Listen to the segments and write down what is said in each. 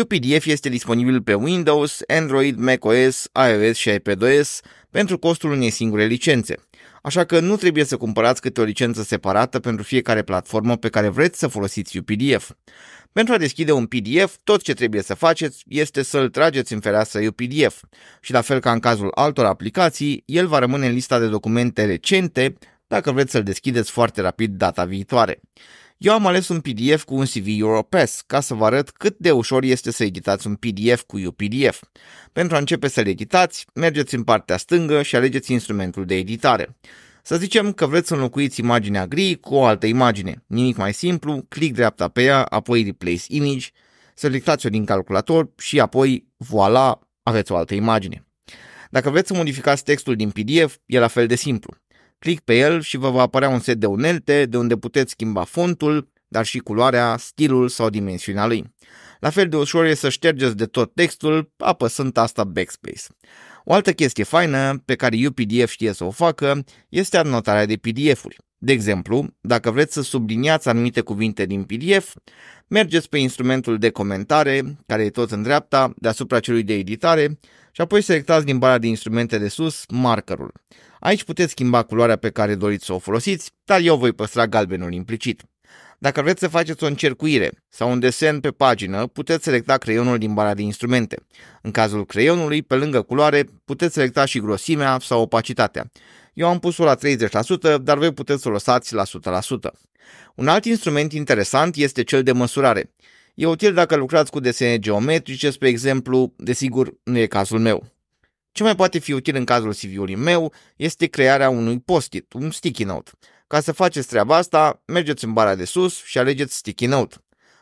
UPDF este disponibil pe Windows, Android, macOS, iOS și iPadOS pentru costul unei singure licențe. Așa că nu trebuie să cumpărați câte o licență separată pentru fiecare platformă pe care vreți să folosiți UPDF. Pentru a deschide un PDF, tot ce trebuie să faceți este să-l trageți în fereastră UPDF și la fel ca în cazul altor aplicații, el va rămâne în lista de documente recente dacă vreți să-l deschideți foarte rapid data viitoare. Eu am ales un PDF cu un CV Europass ca să vă arăt cât de ușor este să editați un PDF cu UPDF. Pentru a începe să-l editați, mergeți în partea stângă și alegeți instrumentul de editare. Să zicem că vreți să înlocuiți imaginea gri cu o altă imagine. Nimic mai simplu, click dreapta pe ea, apoi Replace Image, selectați-o din calculator și apoi, voilà, aveți o altă imagine. Dacă vreți să modificați textul din PDF, e la fel de simplu. Click pe el și vă va apărea un set de unelte de unde puteți schimba fontul, dar și culoarea, stilul sau dimensiunea lui. La fel de ușor e să ștergeți de tot textul apăsând asta Backspace. O altă chestie faină pe care UPDF știe să o facă este anotarea de PDF-uri. De exemplu, dacă vreți să subliniați anumite cuvinte din PDF, mergeți pe instrumentul de comentare, care e tot în dreapta, deasupra celui de editare, și apoi selectați din bara de instrumente de sus markerul. Aici puteți schimba culoarea pe care doriți să o folosiți, dar eu voi păstra galbenul implicit. Dacă vreți să faceți o încercuire sau un desen pe pagină, puteți selecta creionul din bara de instrumente. În cazul creionului, pe lângă culoare, puteți selecta și grosimea sau opacitatea. Eu am pus-o la 30%, dar voi puteți să o lăsați la 100%. Un alt instrument interesant este cel de măsurare. E util dacă lucrați cu desene geometrice, spre exemplu, desigur, nu e cazul meu. Ce mai poate fi util în cazul CV-ului meu este crearea unui post-it, un sticky note. Ca să faceți treaba asta, mergeți în bara de sus și alegeți sticky note.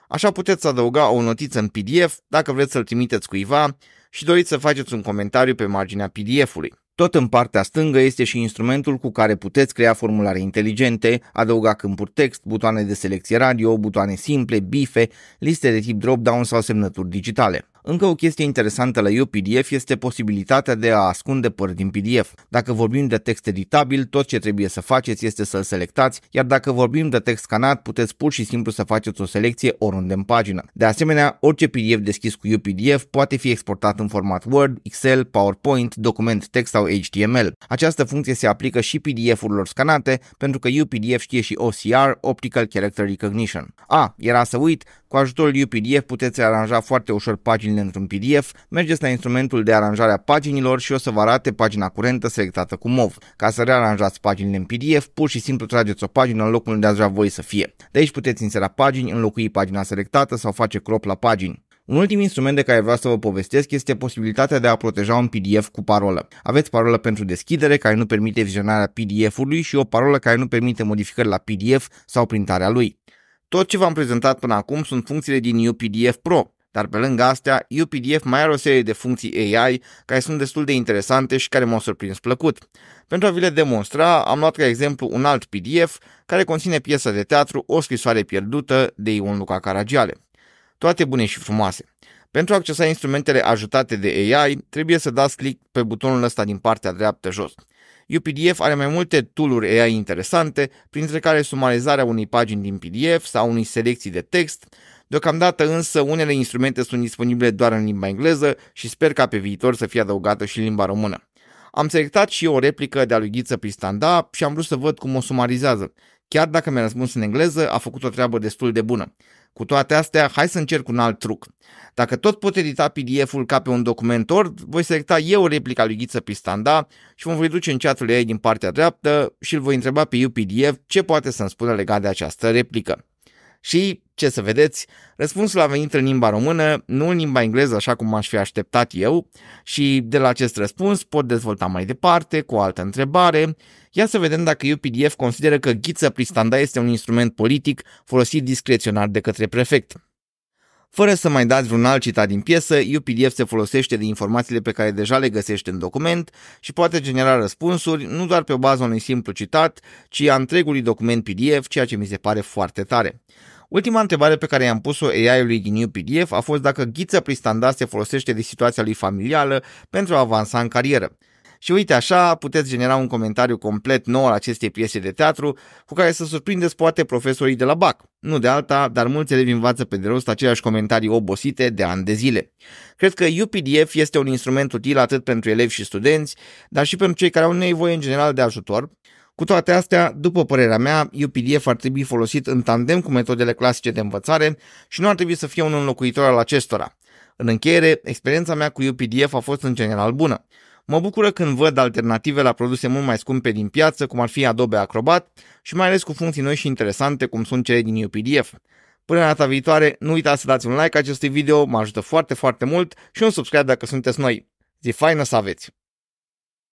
Așa puteți adăuga o notiță în PDF dacă vreți să-l trimiteți cuiva și doriți să faceți un comentariu pe marginea PDF-ului. Tot în partea stângă este și instrumentul cu care puteți crea formulare inteligente, adăuga câmpuri text, butoane de selecție radio, butoane simple, bife, liste de tip drop-down sau semnături digitale. Încă o chestie interesantă la UPDF este posibilitatea de a ascunde părți din PDF. Dacă vorbim de text editabil, tot ce trebuie să faceți este să-l selectați, iar dacă vorbim de text scanat, puteți pur și simplu să faceți o selecție oriunde în pagină. De asemenea, orice PDF deschis cu UPDF poate fi exportat în format Word, Excel, PowerPoint, document text sau HTML. Această funcție se aplică și PDF-urilor scanate, pentru că UPDF știe și OCR, Optical Character Recognition. A, era să uit, cu ajutorul UPDF puteți aranja foarte ușor paginile într-un PDF, mergeți la instrumentul de aranjare a paginilor și o să vă arate pagina curentă selectată cu MOV. Ca să rearanjați paginile în PDF, pur și simplu trageți o pagină în locul unde ați vrea voi să fie. De aici puteți insera pagini, înlocui pagina selectată sau face crop la pagini. Un ultim instrument de care vreau să vă povestesc este posibilitatea de a proteja un PDF cu parolă. Aveți parolă pentru deschidere care nu permite vizionarea PDF-ului și o parolă care nu permite modificări la PDF sau printarea lui. Tot ce v-am prezentat până acum sunt funcțiile din UPDF Pro, dar pe lângă astea, UPDF mai are o serie de funcții AI care sunt destul de interesante și care m-au surprins plăcut. Pentru a vi le demonstra, am luat ca exemplu un alt PDF care conține piesa de teatru O scrisoare pierdută de Ion Luca Caragiale. Toate bune și frumoase. Pentru a accesa instrumentele ajutate de AI, trebuie să dați click pe butonul ăsta din partea dreaptă jos. UPDF are mai multe tooluri AI interesante, printre care sumarizarea unei pagini din PDF sau unei selecții de text. Deocamdată însă unele instrumente sunt disponibile doar în limba engleză și sper ca pe viitor să fie adăugată și limba română. Am selectat și eu o replică de a lui Ghiță Pristanda și am vrut să văd cum o sumarizează. Chiar dacă mi-a răspuns în engleză, a făcut o treabă destul de bună. Cu toate astea, hai să încerc un alt truc. Dacă tot pot edita PDF-ul ca pe un document Word, voi selecta eu replica lui Ghiță Pistanda și vom voi duce în chatul ei din partea dreaptă și îl voi întreba pe UPDF ce poate să-mi spună legat de această replică. Și, ce să vedeți, răspunsul a venit în limba română, nu în limba engleză așa cum aș fi așteptat eu și de la acest răspuns pot dezvolta mai departe cu o altă întrebare. Ia să vedem dacă UPDF consideră că ghiță pristanda este un instrument politic folosit discreționar de către prefect. Fără să mai dați vreun alt citat din piesă, UPDF se folosește de informațiile pe care deja le găsește în document și poate genera răspunsuri nu doar pe baza unui simplu citat, ci a întregului document PDF, ceea ce mi se pare foarte tare. Ultima întrebare pe care i-am pus-o AI-ului din UPDF a fost dacă Ghiță Pristanda se folosește de situația lui familială pentru a avansa în carieră. Și uite așa puteți genera un comentariu complet nou al acestei piese de teatru cu care să surprindeți poate profesorii de la BAC. Nu de alta, dar mulți elevi învață pe de rost aceleași comentarii obosite de ani de zile. Cred că UPDF este un instrument util atât pentru elevi și studenți, dar și pentru cei care au nevoie în general de ajutor, cu toate astea, după părerea mea, UPDF ar trebui folosit în tandem cu metodele clasice de învățare și nu ar trebui să fie un înlocuitor al acestora. În încheiere, experiența mea cu UPDF a fost în general bună. Mă bucură când văd alternative la produse mult mai scumpe din piață, cum ar fi Adobe Acrobat, și mai ales cu funcții noi și interesante, cum sunt cele din UPDF. Până data viitoare, nu uitați să dați un like acestui video, mă ajută foarte, foarte mult și un subscribe dacă sunteți noi. Zi faină să aveți!